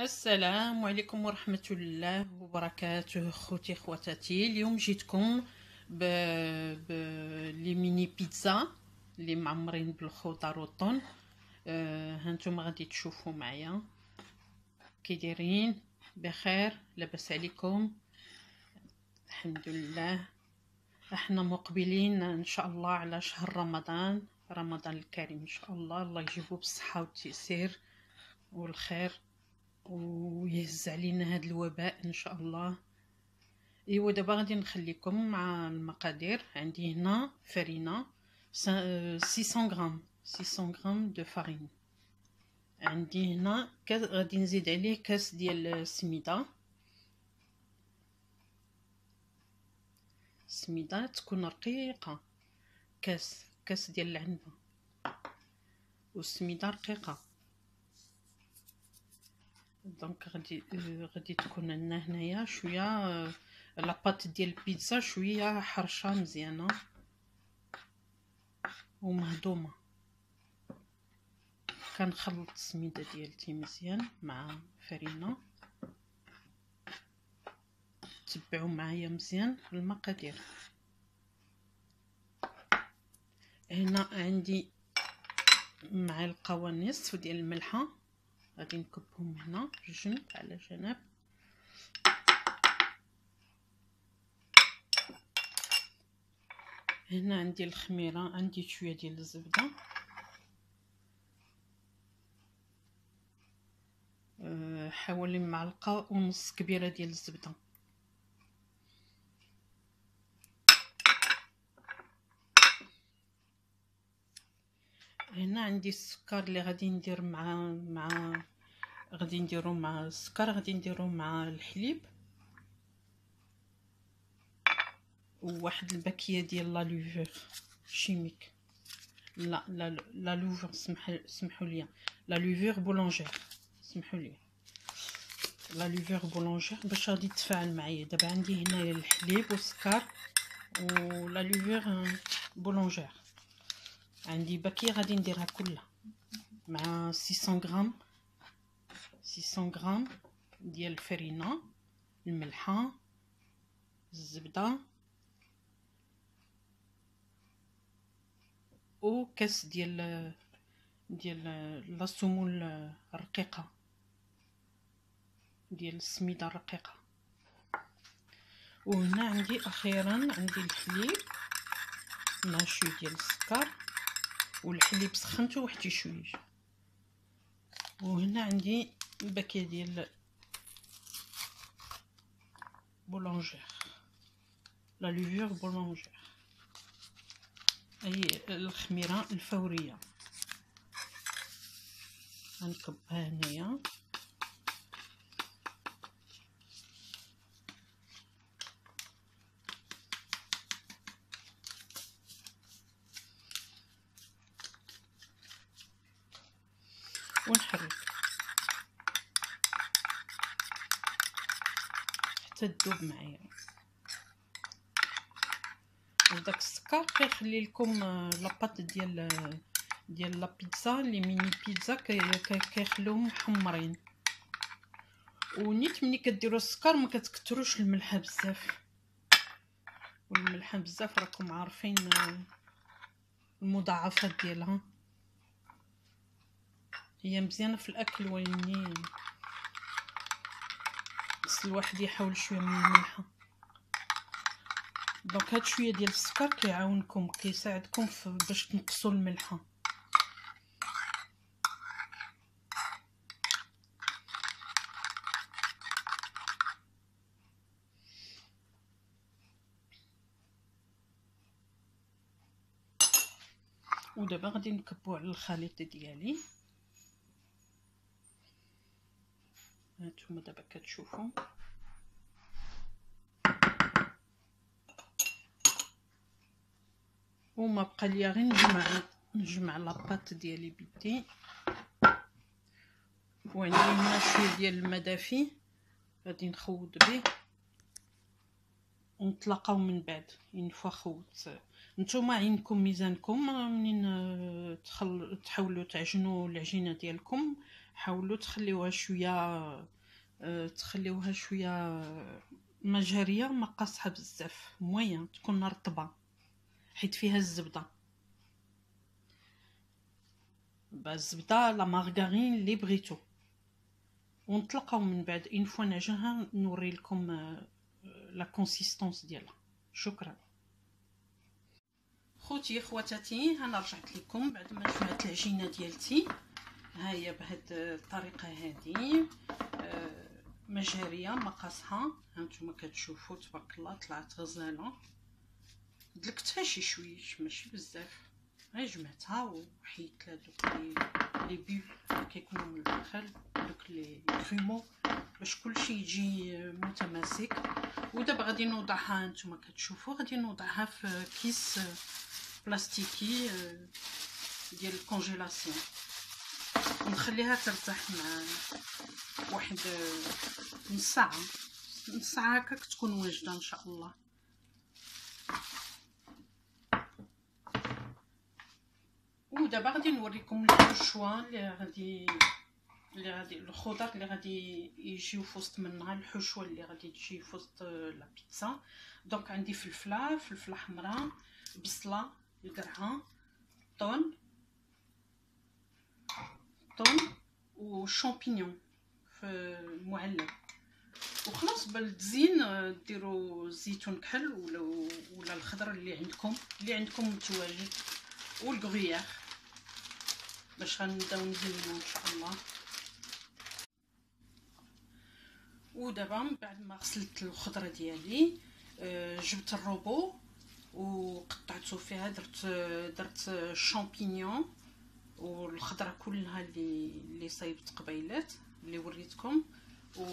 السلام عليكم ورحمة الله وبركاته خوتي خواتاتي. اليوم جيتكم ب... ب... لي ميني بيتزا اللي معمرين بالخضر والطن آه هانتوما غادي تشوفوا معايا. كي دايرين؟ بخير لاباس عليكم. الحمد لله. إحنا مقبلين إن شاء الله على شهر رمضان. رمضان الكريم إن شاء الله. الله يجيبه بالصحة والتيسير والخير. ويهز علينا هذا الوباء إن شاء الله. إيوا دابا غادي نخليكم مع المقادير. عندي هنا فرينه 600 غرام 600 غرام دو فارين عندي هنا غادي نزيد عليه كاس ديال السميده السميده تكون رقيقة. كاس كاس ديال العنبة. والسميدة رقيقة. donc غادي غادي تكون عندنا هنايا شوية la pâte ديال البيتزا شوية حرشه مزيانه ومهضومه كنخلط السميده ديالتي مزيان مع فرينه تبعوا معايا مزيان المقادير هنا عندي معلقه ونصف ديال الملحه غادي نكبهم هنا جنب على جنب. هنا عندي الخميرة عندي شوية ديال الزبدة. أه حوالي معلقة ونص كبيرة ديال الزبدة. هنا عندي السكر اللي غادي ندير مع مع غادي نديرو مع السكر غادي نديرو مع الحليب. وواحد الباكية ديال la levure chimique لا لا la levure سمح سمحوا لي la levure boulangère سمحوا لي la levure boulangère باش غادي تفاعل معايا. دابا عندي هنايا الحليب والسكر ولا لوفر بولونجير عندي باكية غادي نديرها كلها مع 600 غرام. 600 غرام ديال الفرينة الملحة الزبدة وكاس ديال ديال لاصومول الرقيقة ديال السميدة الرقيقة. وهنا عندي أخيرا عندي الحليب شوية ديال السكر والحليب سخنته واحد شوية. وهنا عندي باكيه ديال بولونجير لا لوفور بولونجير اي الخميره الفوريه غنكبها هنايا ونحرك حتى تذوب معايا وداك السكر كيخلي لكم لاباط ديال ديال لا بيتزا لي ميني بيتزا كيخلوهم محمرين ونيت ملي كديروا السكر ما كتكثروش الملح بزاف والملح بزاف راكم عارفين المضاعفات ديالها هي مزيانه في الاكل ولكن خص الواحد يحاول شوية من الملحه دونك هاد شوية ديال السكر كيعاونكم كيساعدكم باش تنقصوا الملحه ودابا غادي نكبو على الخليط ديالي هانتوما دابا كتشوفوا وما بقى ليا غير نجمع نجمع لاباط ديالي بيدي وعندي هنا شوية ديال الماء دافي غادي نخوض به. ونتلاقاو من بعد. une fois خوت نتوما عينكم ميزانكم. منين آه، تخل... تحاولوا تعجنوا العجينة ديالكم. حاولوا تخليوها شوية آه، تخليوها شوية مجاريه ما قاصحة بزاف. moyenne تكون رطبة. حيت فيها الزبدة. الزبدة la margarine اللي بغيتو. ونتلاقوا من بعد. une fois نعجنها نوري لكم la consistance ديالها. شكرا. خوتي خواتاتي أنا رجعت لكم بعد ما جمعت العجينة ديالتي. ها هي بهاد الطريقة هذه آه، مجارية ما قاسحة. هانتوما كتشوفوا تبارك الله طلعت غزالة. دلكتها شي شويش ماشي بزاف. غير جمعتها وحيدت دوك les bulles كيكونوا من الداخل دوك les grumeaux باش كلشي يجي متماسك. ودابا غادي نوضعها نتوما كتشوفوا. غادي نوضعها في كيس بلاستيكي ديال ال congélation. ونخليها ترتاح مع واحد نص ساعة. نص ساعة هكاك تكون واجدة إن شاء الله. ودابا غادي نوريكم الحشوه اللي غادي اللي غادي الخضر اللي غادي يجيو في وسط منها الحشوه اللي غادي تجي في وسط لا بيتزا دونك عندي فلفله فلفله حمراء بصله القرعه طون طون وشامبينيون في معلب وخلاص بالتزيين ديروا الزيتون كحل ولا ولا الخضر اللي عندكم اللي عندكم متواجد والكغيير باش غنبداو نزينو ان شاء الله. ودابا من بعد ما غسلت الخضرة ديالي آه، جبت الروبو وقطعته فيها درت درت الشامبينيون والخضره كلها اللي اللي صايبت قبيلات اللي وريتكم. و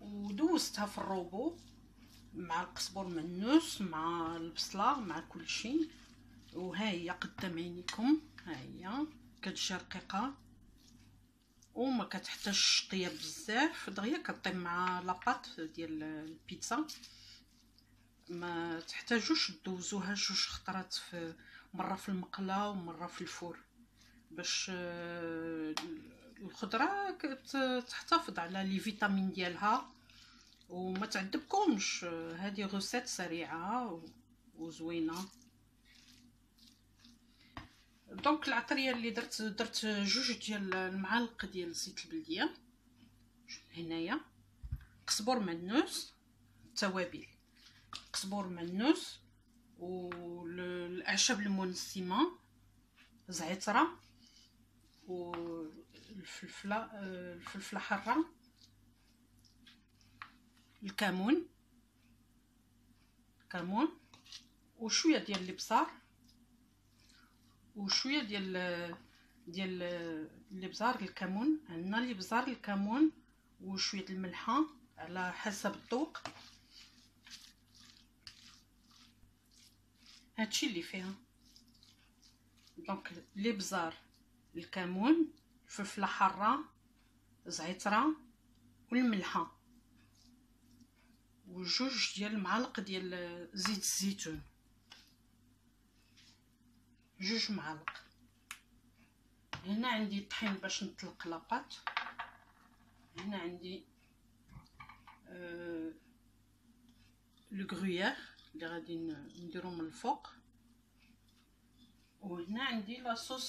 ودوزتها في الروبو مع القزبر منوس مع البصلة مع كل شيء وها هي قدام عينيكم. ها هي كتجي رقيقه وما كتحتاجش طياب بزاف. دغيا كطيب مع لاباط ديال البيتزا. ما تحتاجوش دوزوها جوج خطرات في مرة في المقلة ومرة في الفور. باش آه، الخضرة تحتفظ على les vitamines ديالها. وما تعذبكمش هذه recette سريعة وزوينة. donc العطريه اللي درت درت جوج ديال المعالق ديال زيت البلديه هنايا قزبر منوس التوابل قزبر منوس والاعشاب المنسمه زعتره والفلفله الفلفله حاره الكمون الكمون وشويه ديال الابصار وشوية ديال ديال الابزار الكمون. عندنا الابزار الكمون وشوية الملحة على حسب الذوق. هادشي اللي فيها. donc الابزار الكمون الفلفلة حارة زعترة والملحة. وجوج ديال المعالق ديال زيت الزيتون. جوج معالق. هنا عندي الطحين باش نطلق la pâte هنا عندي آه le gruyère اللي غادي نديرو من الفوق. وهنا عندي la sauce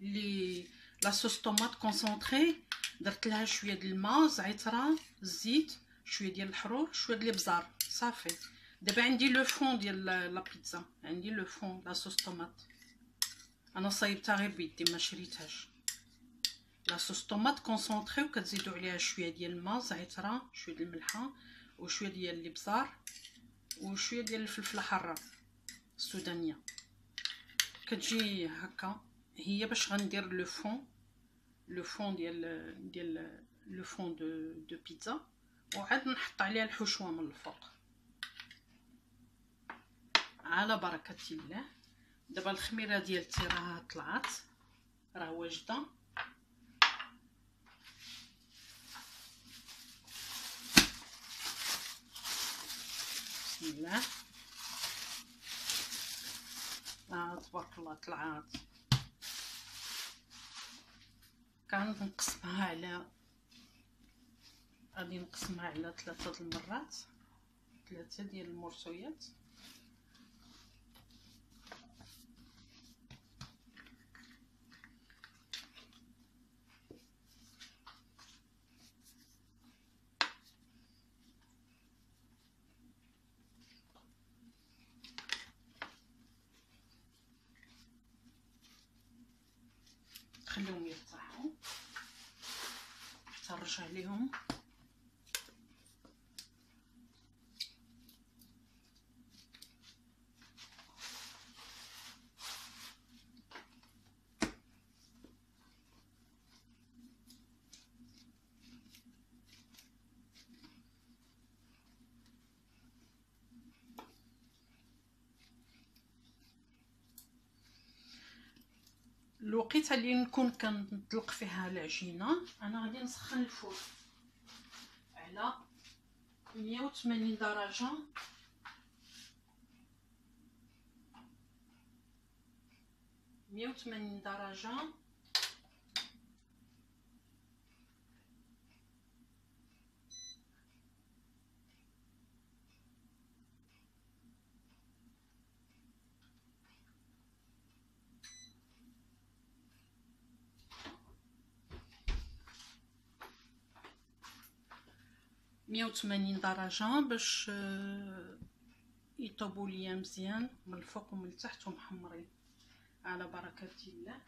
اللي la sauce tomate concentrée درت لها شوية د الماء زعتره الزيت شوية ديال الحرور شوية ديال البزار. صافي. دابا عندي le fond ديال la pizza. عندي le fond la sauce tomate. أنا صايبتها غير بيدي ما شريتهاش. la sauce tomate concentrée وكتزيدوا عليها شوية ديال الماء زعترة شوية ديال الملحه وشوية ديال الابزار وشوية ديال الفلفله حاره السودانية. كتجي هكا هي باش غندير le fond le fond ديال ديال le fond de de pizza وعاد نحط عليها الحشوة من الفوق. على بركة الله. دابا الخميرة ديالتي راه طلعت راه واجده. بسم الله. آه تبارك الله طلعت. كانت نقسمها على غادي نقسمها على ثلاثة المرات ثلاثة ديال المرسويات. خليهم يرتاحوا ترجع عليهم. الوقيته اللي نكون كنطلق فيها العجينه أنا غادي نسخن الفرن على 180 درجة. مية وثمانين درجة. مية وثمانين درجة باش يطيبوا ليا مزيان من الفوق ومن التحت ومحمرين على بركة الله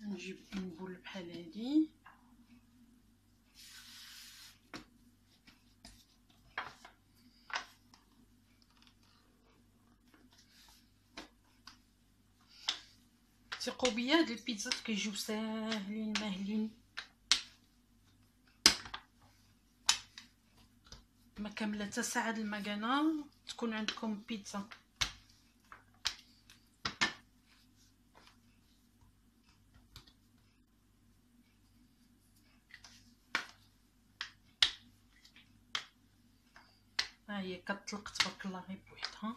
نجيب نبول بحال هادي ثقوا بيا هاد البيتزات كيجيو ساهلين ماهلين ما كامله حتى ساعه المكانه تكون عندكم بيتزا ها هي تبارك الله غير بوحدها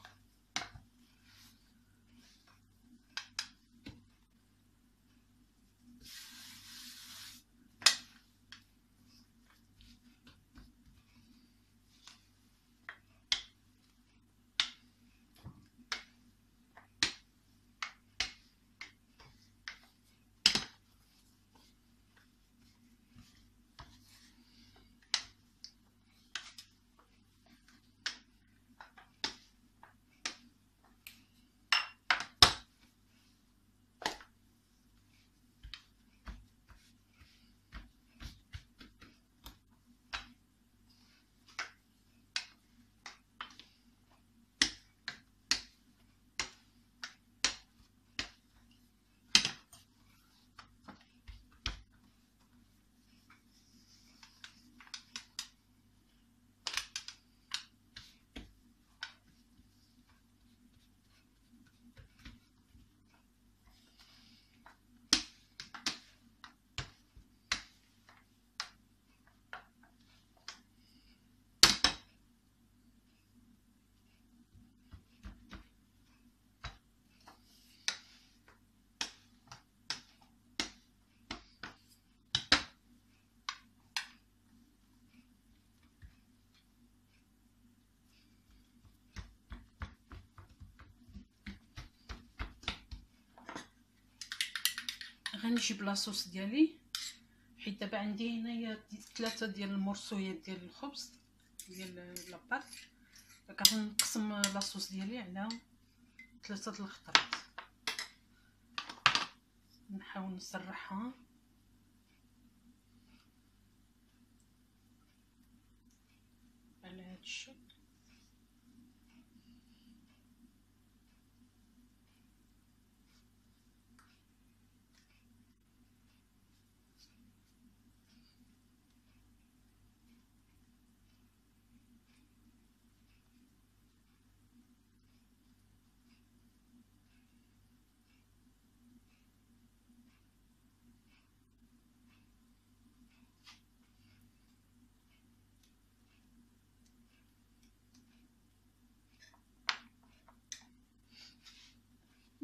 غنجيب لاصوص ديالي حيت دابا عندي هنايا ثلاثة ديال المرصويات ديال الخبز ديال لاباط كنقسم لاصوص ديالي على ثلاثة الخضرات نحاول نسرحها. على هاد الشكل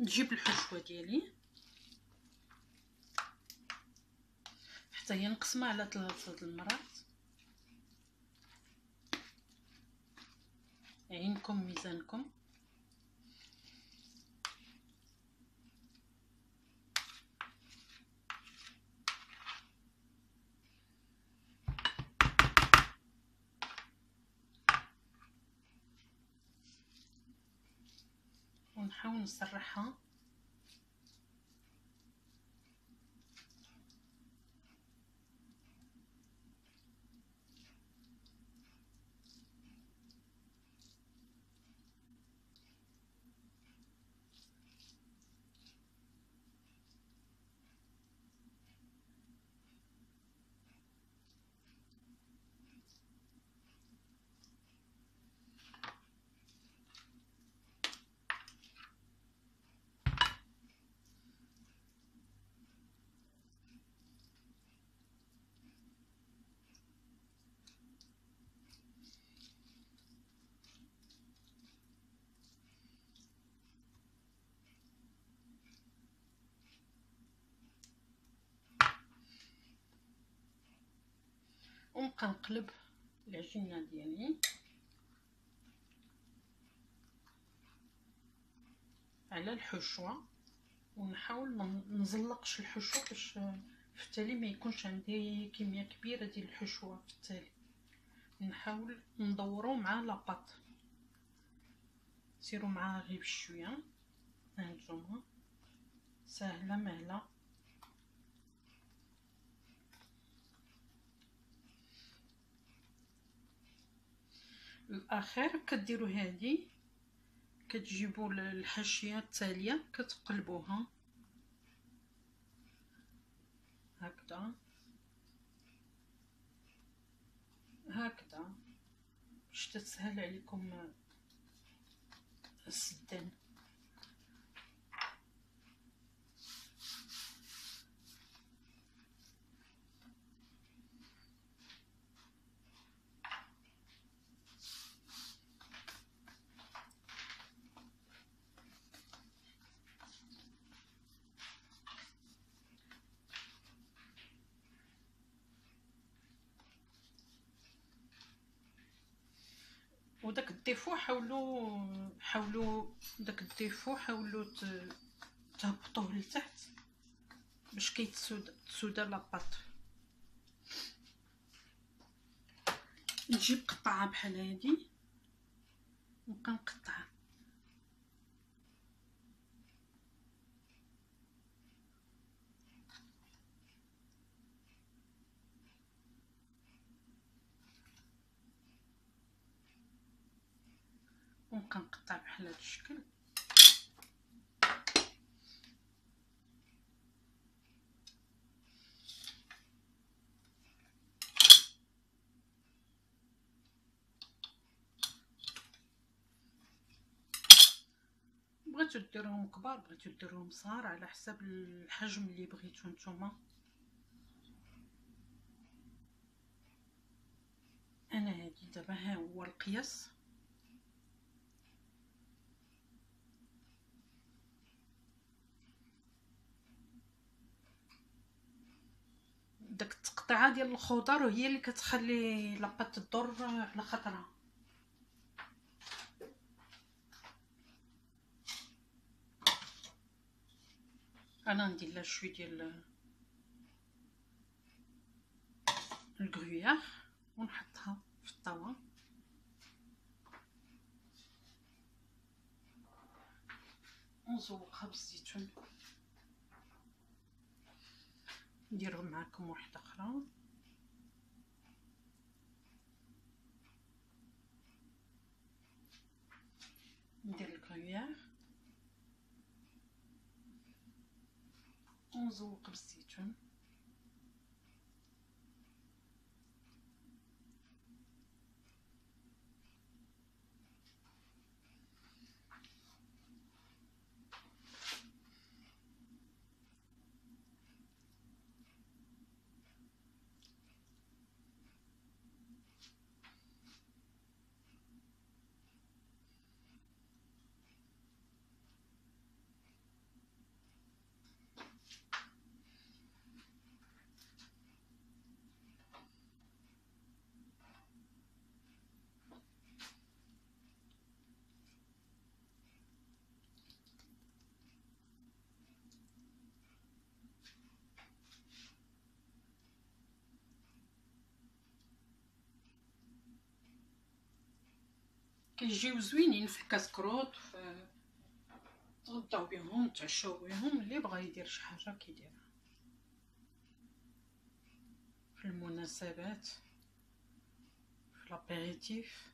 نجيب الحشوة ديالي. حتى هي نقسمها على ثلاثة المرات. عينكم ميزانكم. ونحاول نسرحها ونبقى نقلب العجينه ديالي. على الحشوة ونحاول ما نزلقش الحشوة باش في التالي ما يكونش عندي كمية كبيرة ديال الحشوة في التالي. نحاول ندورو مع لاباط. سيروا معاها غير بشويه هانتوما سهلة مهلة. الأخير كديروا هذه كتجيبوا الحاشيه التالية كتقلبوها. هكذا. هكذا. باش تسهل عليكم السدان. وداك ال défaut حاولوا حاولوا داك ال défaut حاولوا تهبطوه لتحت باش كيتسود تسودا la pâte نجيب قطعة بحال هادي نبقى نقطعها. ونبقى بحال هذا الشكل. بغيتو ديروهم كبار بغيتو ديروهم صغار على حسب الحجم اللي بغيتو نتوما. أنا هادي دابا ها هو القياس داك التقطيعه ديال الخضر هي اللي كتخلي لاباط تدور على خاطرها. أنا ندير لها شوي ديال الكرويير ونحطها في الطاوة. ونزوقها بالزيتون. نديرهم معكم واحدة أخرى. ندير الكريير ونزوق بالزيتون. كيجيو زوينين في كاسكروط في تغداو بهم تعشاو بهم اللي بغا يدير شي حاجة كيديرها. في المناسبات في لابيريتيف.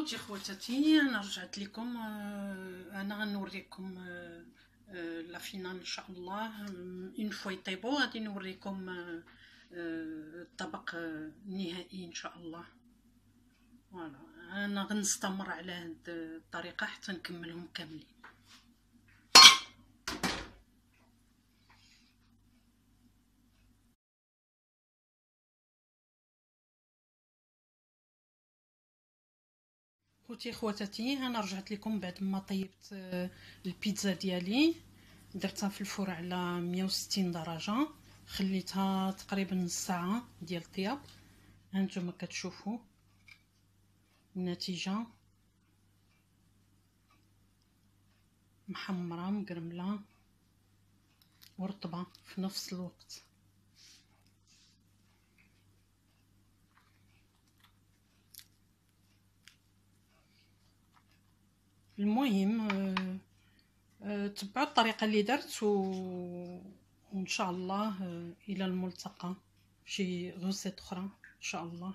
خوتي خواتاتي أنا رجعت لكم أنا غنوريكم لا ان شاء الله une fois يطيبو غادي نوريكم الطبق النهائي ان شاء الله voilà أنا غنستمر على هاد الطريقة حتى نكملهم كاملين خوتي خواتاتي أنا رجعت لكم بعد ما طيبت البيتزا ديالي درتها في الفرن على 160 درجه خليتها تقريبا نص ساعه ديال الطياب هانتوما كتشوفوا النتيجه محمره مقرمله ورطبه في نفس الوقت المهم آه، آه، تبعوا الطريقة اللي درت و... وإن شاء الله آه، إلى الملتقى شي غوسيت أخرى إن شاء الله.